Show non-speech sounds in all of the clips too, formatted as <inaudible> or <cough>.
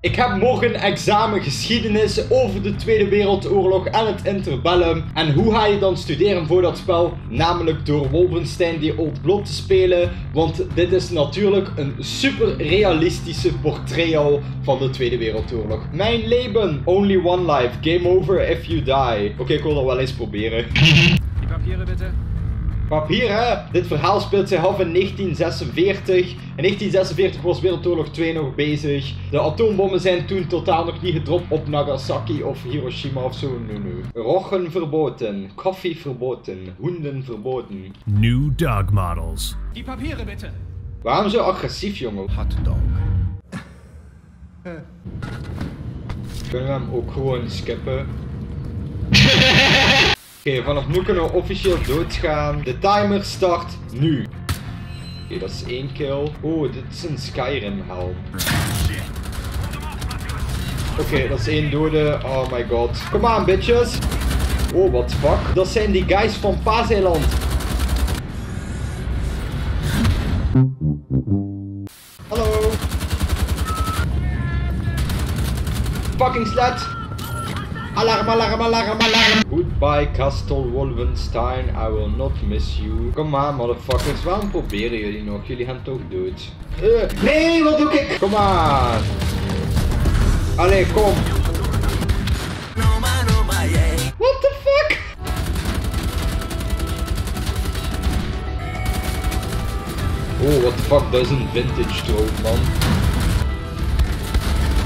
Ik heb morgen examen geschiedenis over de Tweede Wereldoorlog en het interbellum. En hoe ga je dan studeren voor dat spel? Namelijk door Wolfenstein die Old Blood te spelen. Want dit is natuurlijk een super realistische portrayal van de Tweede Wereldoorlog. Mijn leven, only one life, game over if you die. Oké, ik wil dat wel eens proberen. <laughs> Die papieren bitte. Papieren, dit verhaal speelt zich af in 1946. In 1946 was Wereldoorlog 2 nog bezig. De atoombommen zijn toen totaal nog niet gedropt op Nagasaki of Hiroshima of zo. Nee, nee. Roggen verboden, koffie verboden, hoenden verboden. New dog models. Die papieren bitte. Waarom zo agressief, jongen? Hot dog. Kunnen we hem ook gewoon skippen? Oké, vanaf nu kunnen we officieel doodgaan. De timer start nu. Oké, dat is één kill. Oh, dit is een Skyrim helm. Oké, dat is één dode. Oh my god. Kom aan, bitches. Oh, what the fuck? Dat zijn die guys van Paaseiland. Hallo. Fucking slut. Alarm, alarm, alarm, alarm. Goodbye, Castle Wolfenstein. I will not miss you. Kom aan, motherfuckers. Waarom proberen jullie nog? Jullie gaan toch dood. Eh, nee, wat doe ik? Kom aan. Allee, kom. What the fuck? Oh, what the fuck, dat is een vintage drone, man.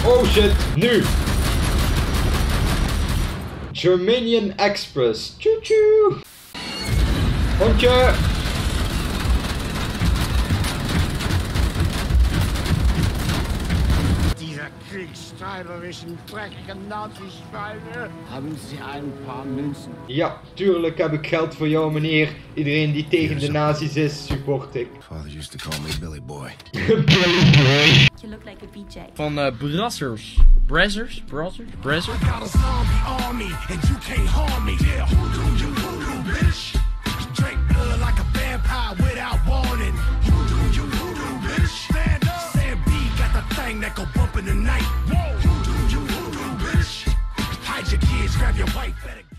Oh shit, nu! Germanian Express. Choo choo! Hondje! Kriegstreiberischen, dreckigen Nazi-Schweine. Haben Sie ein paar Münzen? Ja, tuurlijk heb ik geld voor jou, meneer. Iedereen die tegen de nazi's is, support ik. Father used to call me Billy Boy. You look like a BJ. Van eh Brazzers. Brazzers? Brazzers? Brazzers? Got a zombie army, and you can't harm me. Yeah, who do you voodoo, your wife, better